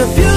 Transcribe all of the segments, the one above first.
a few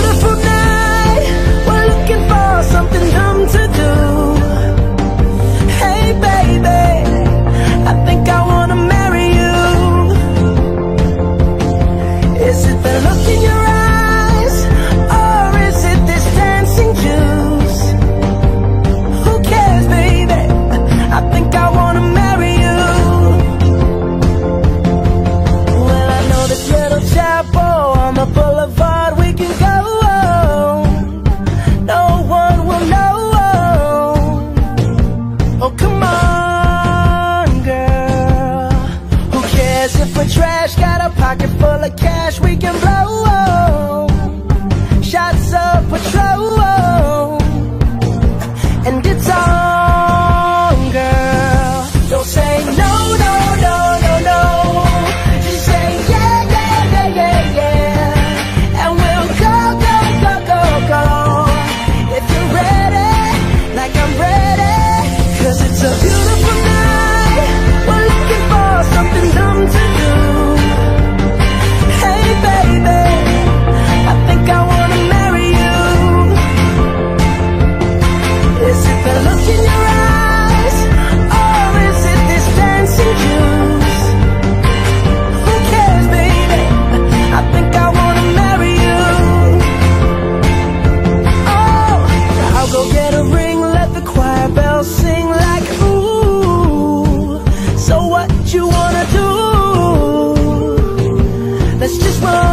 Let's just roll.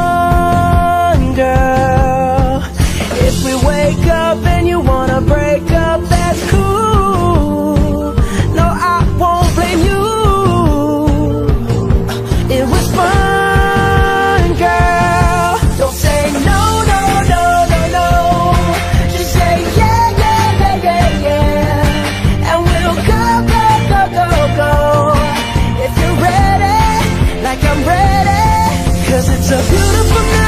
Look